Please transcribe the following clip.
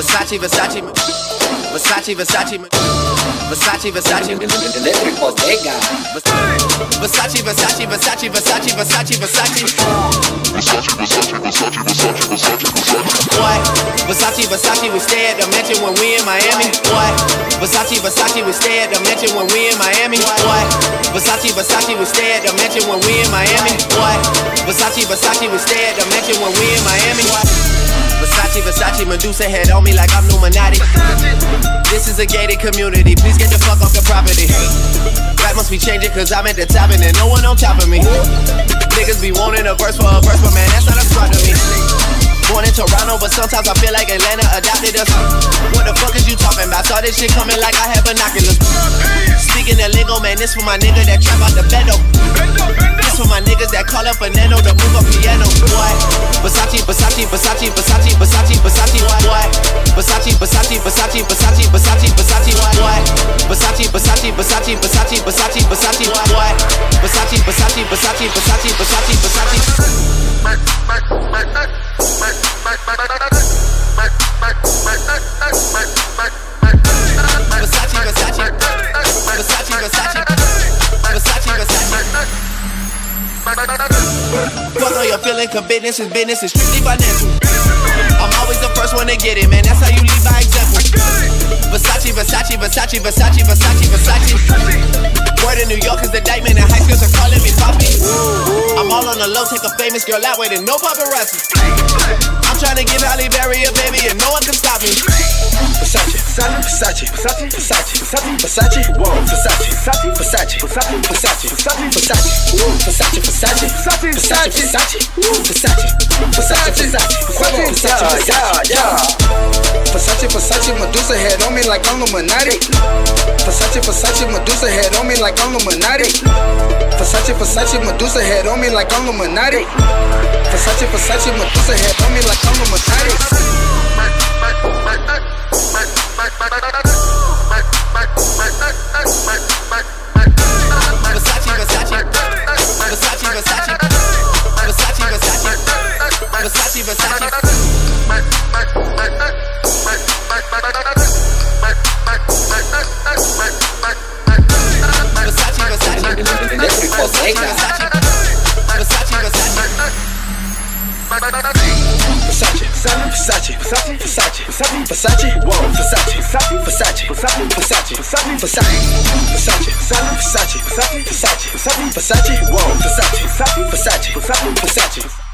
Versace, Versace, Versace, Versace, Versace, Versace, Electric Bodega. Versace, Versace, Versace, Versace, Versace, Versace. What? Versace, Versace, we stay at the mansion when we in Miami. What? Versace, Versace, we stay at the mansion when we in Miami. What? Versace, Versace, we stay at the mansion when we in Miami. What? Versace, Versace, we stay at the mansion when we in Miami. Versace, Versace, Medusa head on me like I'm Illuminati. This is a gated community, please get the fuck off the property. Rap must be changing cause I'm at the top and there's no one on top of me. Niggas be wanting a verse for a verse, but man, that's not a spot to me. Born in Toronto, but sometimes I feel like Atlanta adopted us. What the fuck is you talking about? Saw this shit coming like I have binoculars. Speaking of lingo, man, this for my nigga that trap out the bendo. This for my niggas that call up a to move a piano. What? Versace, Versace, Versace, Versace, Versace, Versace? Versace, Versace, Versace, Versace, what? Versace, Versace, Versace, Versace, Versace, Versace, what? Versace, Versace, Versace, Versace, Versace, Versace. Versace, Versace, Versace, Versace, Versace, Versace. Fuck all your feeling, cause business is business, it's strictly financial. I'm always the first one to get it, man, that's how you. Versace, Versace, Versace, Versace, Versace, Versace. Word in New York is the diamond, and high schools are calling me Poppy. I'm all on the low, take a famous girl out with it, no paparazzi. I'm trying to give Halle Berry a baby, and no one can stop me. Versace, Versace, Versace, Versace, Versace, Versace, whoa, Versace, Versace, Versace, Versace, Versace, Versace, Versace, whoa, Versace, Versace, Versace, Versace, Versace, whoa, Versace, Versace, Versace, Versace, yeah, yeah. Versace, Versace, Medusa head on me like I'm Illuminati. Versace, Versace, Medusa head on me like I'm Illuminati. Versace, Versace, Medusa head on me like I'm Illuminati. Versace, Versace, Medusa head on me like I'm Illuminati. Versace, Versace, Versace, Versace, Versace, Versace, Versace, Versace. Versace, Versace, Versace, Versace, Versace, Versace, Versace, Versace, Versace, Versace, Versace, Versace, Versace, Versace, Versace, Versace, Versace, Versace, whoa, Versace, Versace, Versace, Versace, Versace.